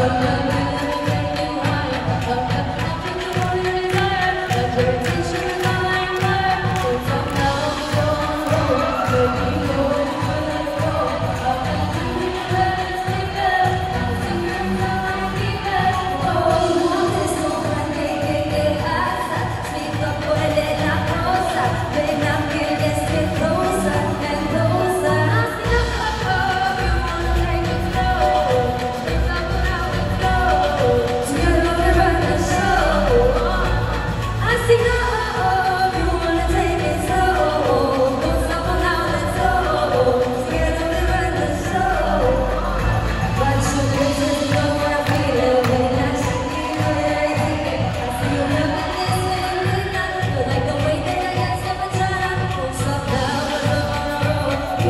Yeah.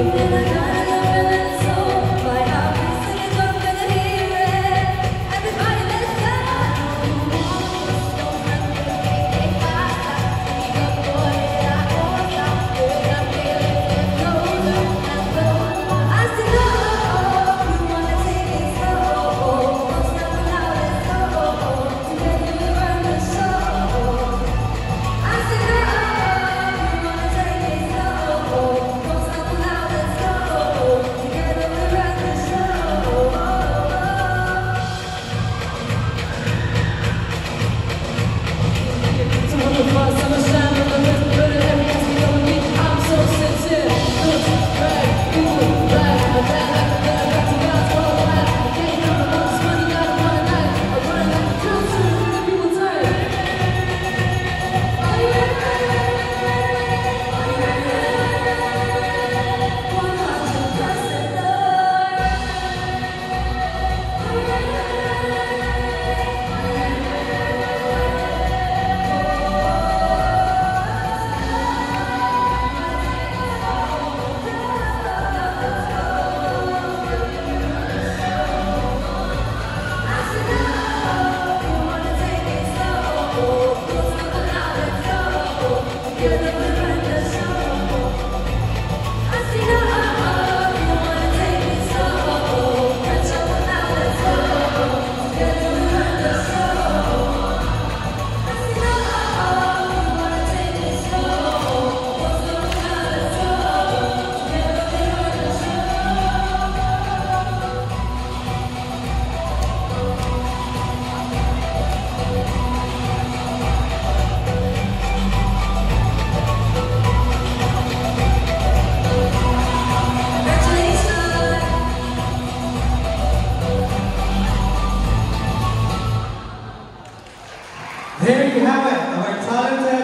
Even the